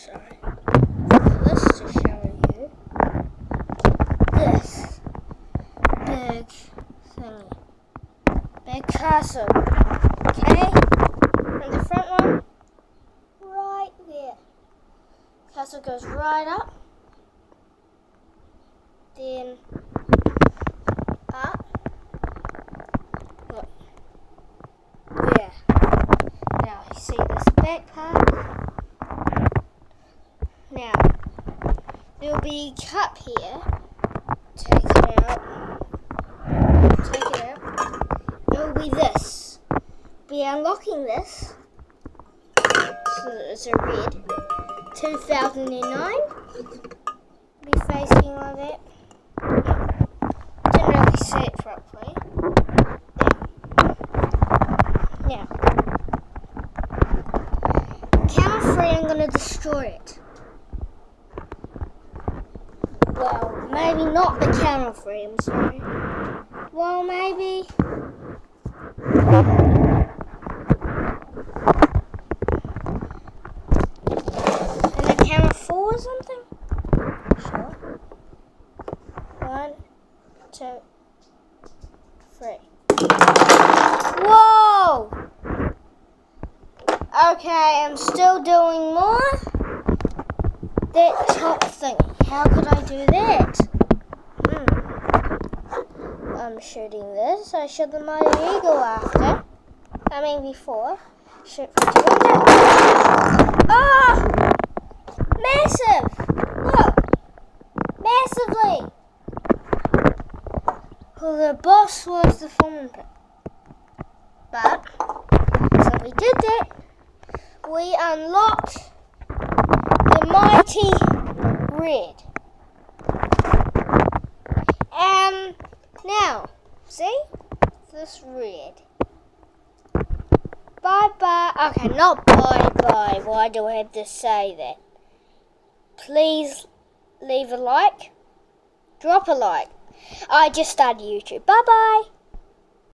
sorry. This to show you this big thingy. Big castle. Okay? And the front one, right there. Castle goes right up. Then up. Look. There. Now you see this back part. Now there'll be a cup here. Take it out. Take it out. It will be this. Be unlocking this. So it's a red. 2009. Be facing like that. Didn't really see it properly. There. Now, camera free, I'm gonna destroy it. Well, maybe not the camera frame, sorry. Well, maybe. And the camera four or something? Sure. One, two, three. Whoa! Okay, I'm still doing more. That top thing. How could I do that? Hmm. I'm shooting this. I shot the mighty eagle after. I mean before. Shoot. Ah! Massive! Look! Massively! Well, the boss was the foreman pig. But, so we did that. We unlocked red. And now, see? This red. Bye bye. Okay, not bye bye. Why do I have to say that? Please leave a like. Drop a like. I just started YouTube. Bye bye.